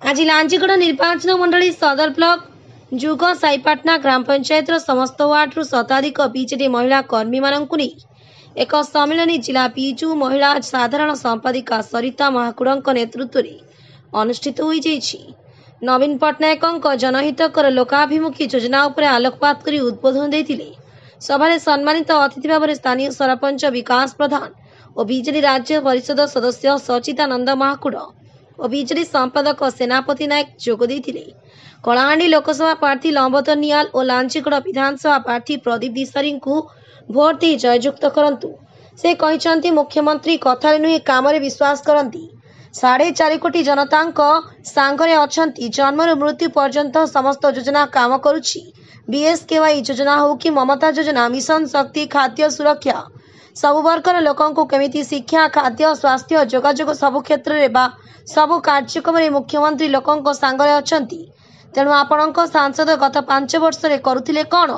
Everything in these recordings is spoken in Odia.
ଆଜି ଲାଞ୍ଜିଗଡ଼ ନିର୍ବାଚନ ମଣ୍ଡଳୀ ସଦର ବ୍ଲକ ଯୁଗ ସାଇପାଟନା ଗ୍ରାମ ପଞ୍ଚାୟତର ସମସ୍ତ ୱାର୍ଡରୁ ଶତାଧିକ ବିଜେଡି ମହିଳା କର୍ମୀମାନଙ୍କୁ ନେଇ ଏକ ସମ୍ମିଳନୀ ଜିଲ୍ଲା ବିଜୁ ମହିଳା ସାଧାରଣ ସମ୍ପାଦିକା ସରିତା ମହାକୁଡ଼ଙ୍କ ନେତୃତ୍ୱରେ ଅନୁଷ୍ଠିତ ହୋଇଯାଇଛି। ନବୀନ ପଟ୍ଟନାୟକଙ୍କ ଜନହିତକର ଲୋକାଭିମୁଖୀ ଯୋଜନା ଉପରେ ଆଲୋକପାତ କରି ଉଦ୍ବୋଧନ ଦେଇଥିଲେ। ସଭାରେ ସମ୍ମାନିତ ଅତିଥି ଭାବରେ ସ୍ଥାନୀୟ ସରପଞ୍ଚ ବିକାଶ ପ୍ରଧାନ ଓ ବିଜେଡି ରାଜ୍ୟ ପରିଷଦ ସଦସ୍ୟ ସଚିତାନନ୍ଦ ମହାକୁଡ଼ ଓ ବିଜେଡି ସମ୍ପାଦକ ସେନାପତି ନାୟକ ଯୋଗ ଦେଇଥିଲେ। କଳାହାଣ୍ଡି ଲୋକସଭା ପ୍ରାର୍ଥୀ ଲମ୍ବୋଦର ନିଆଲ ଓ ଲାଞ୍ଚିଗଡ଼ ବିଧାନସଭା ପ୍ରାର୍ଥୀ ପ୍ରଦୀପ ଦିଶାରୀଙ୍କୁ ଭୋଟ ଦେଇ ଜୟଯୁକ୍ତ କରନ୍ତୁ। ସେ କହିଛନ୍ତି ମୁଖ୍ୟମନ୍ତ୍ରୀ କଥାରେ ନୁହେଁ କାମରେ ବିଶ୍ୱାସ କରନ୍ତି। ସାଢ଼େ ଚାରି କୋଟି ଜନତାଙ୍କ ସାଙ୍ଗରେ ଅଛନ୍ତି। ଜନ୍ମରୁ ମୃତ୍ୟୁ ପର୍ଯ୍ୟନ୍ତ ସମସ୍ତ ଯୋଜନା କାମ କରୁଛି। ବିଏସ୍କେୱାଇ ଯୋଜନା ହେଉ କି ମମତା ଯୋଜନା ମିଶନ ଶକ୍ତି ଖାଦ୍ୟ ସୁରକ୍ଷା ସବୁ ବର୍ଗର ଲୋକଙ୍କୁ କେମିତି ଶିକ୍ଷା ଖାଦ୍ୟ ସ୍ୱାସ୍ଥ୍ୟ ଯୋଗାଯୋଗ ସବୁ କ୍ଷେତ୍ରରେ ବା ସବୁ କାର୍ଯ୍ୟକ୍ରମରେ ମୁଖ୍ୟମନ୍ତ୍ରୀ ଲୋକଙ୍କ ସାଙ୍ଗରେ ଅଛନ୍ତି। ତେଣୁ ଆପଣଙ୍କ ସାଂସଦ ଗତ ପାଞ୍ଚ ବର୍ଷରେ କରୁଥିଲେ କ'ଣ?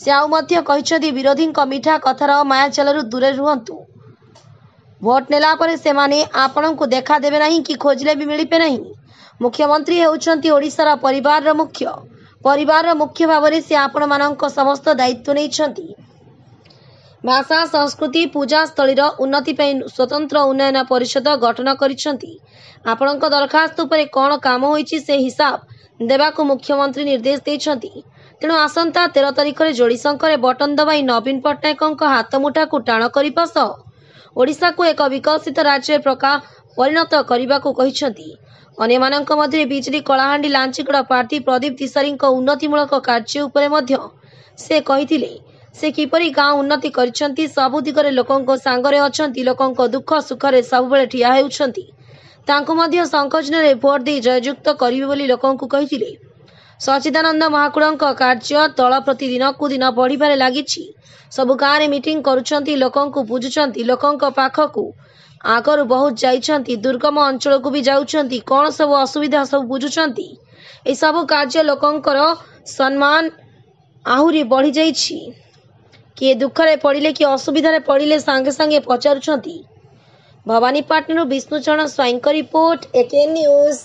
ସେ ଆଉ ମଧ୍ୟ କହିଛନ୍ତି ବିରୋଧୀଙ୍କ ମିଠା କଥାର ମାୟାଜାଲରୁ ଦୂରରେ ରୁହନ୍ତୁ। ଭୋଟ ନେଲା ପରେ ସେମାନେ ଆପଣଙ୍କୁ ଦେଖାଦେବେ ନାହିଁ କି ଖୋଜିଲେ ବି ମିଳିବେ ନାହିଁ। ମୁଖ୍ୟମନ୍ତ୍ରୀ ହେଉଛନ୍ତି ଓଡ଼ିଶାର ପରିବାରର ମୁଖ୍ୟ। ପରିବାରର ମୁଖ୍ୟ ଭାବରେ ସେ ଆପଣମାନଙ୍କ ସମସ୍ତ ଦାୟିତ୍ୱ ନେଇଛନ୍ତି। ଭାଷା ସଂସ୍କୃତି ପୂଜାସ୍ଥଳୀର ଉନ୍ନତି ପାଇଁ ସ୍ୱତନ୍ତ୍ର ଉନ୍ନୟନ ପରିଷଦ ଗଠନ କରିଛନ୍ତି। ଆପଣଙ୍କ ଦରଖାସ୍ତ ଉପରେ କ'ଣ କାମ ହୋଇଛି ସେ ହିସାବ ଦେବାକୁ ମୁଖ୍ୟମନ୍ତ୍ରୀ ନିର୍ଦ୍ଦେଶ ଦେଇଛନ୍ତି। ତେଣୁ ଆସନ୍ତା ତେର ତାରିଖରେ ଯୋଡ଼ିଶଙ୍କରେ ବଟନ ଦବାଇ ନବୀନ ପଟ୍ଟନାୟକଙ୍କ ହାତମୁଠାକୁ ଟାଣ କରିବା ସହ ଓଡ଼ିଶାକୁ ଏକ ବିକଶିତ ରାଜ୍ୟରେ ପ୍ରକା ପରିଣତ କରିବାକୁ କହିଛନ୍ତି। ଅନ୍ୟମାନଙ୍କ ମଧ୍ୟରେ ବିଜେଡି କଳାହାଣ୍ଡି ଲାଞ୍ଚିଗଡ଼ ପ୍ରାର୍ଥୀ ପ୍ରଦୀପ ତିସାରୀଙ୍କ ଉନ୍ନତିମୂଳକ କାର୍ଯ୍ୟ ଉପରେ ମଧ୍ୟ ସେ କହିଥିଲେ। ସେ କିପରି ଗାଁ ଉନ୍ନତି କରିଛନ୍ତି ସବୁ ଦିଗରେ ଲୋକଙ୍କ ସାଙ୍ଗରେ ଅଛନ୍ତି ଲୋକଙ୍କ ଦୁଃଖ ସୁଖରେ ସବୁବେଳେ ଠିଆ ହେଉଛନ୍ତି। ତାଙ୍କୁ ମଧ୍ୟ ଶଙ୍ଖଚିହ୍ନରେ ଭୋଟ ଦେଇ ଜୟଯୁକ୍ତ କରିବେ ବୋଲି ଲୋକଙ୍କୁ କହିଥିଲେ। ସଚିଦାନନ୍ଦ ମହାକୁଡ଼ଙ୍କ କାର୍ଯ୍ୟ ଦଳ ପ୍ରତି ଦିନକୁ ଦିନ ବଢ଼ିବାରେ ଲାଗିଛି। ସବୁ ଗାଁରେ ମିଟିଂ କରୁଛନ୍ତି ଲୋକଙ୍କୁ ବୁଝୁଛନ୍ତି ଲୋକଙ୍କ ପାଖକୁ ଆଗରୁ ବହୁତ ଯାଇଛନ୍ତି ଦୁର୍ଗମ ଅଞ୍ଚଳକୁ ବି ଯାଉଛନ୍ତି କ'ଣ ସବୁ ଅସୁବିଧା ସବୁ ବୁଝୁଛନ୍ତି? ଏସବୁ କାର୍ଯ୍ୟ ଲୋକଙ୍କର ସମ୍ମାନ ଆହୁରି ବଢ଼ିଯାଇଛି। କିଏ ଦୁଃଖରେ ପଡ଼ିଲେ କିଏ ଅସୁବିଧାରେ ପଡ଼ିଲେ ସାଙ୍ଗେ ସାଙ୍ଗେ ପଚାରୁଛନ୍ତି। ଭବାନୀପାଟଣାରୁ ବିଷ୍ଣୁଚରଣ ସ୍ୱାଇଁଙ୍କ ରିପୋର୍ଟ ଏକେ ନ୍ୟୁଜ୍।